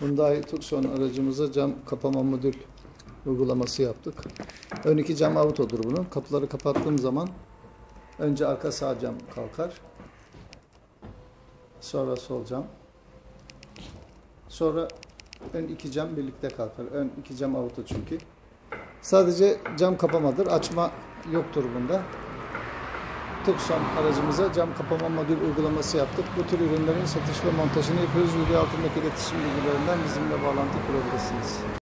Hyundai Tucson aracımıza cam kapama modül uygulaması yaptık. Ön iki cam autodur bunun. Kapıları kapattığım zaman önce arka sağ cam kalkar. Sonra sol cam. Sonra ön iki cam birlikte kalkar. Ön iki cam auto çünkü. Sadece cam kapamadır. Açma yoktur bunda. Tucson aracımıza cam kapama modül uygulaması yaptık. Bu tür ürünlerin satış ve montajını yapıyoruz. Video altındaki iletişim bilgilerinden bizimle bağlantı kurabilirsiniz.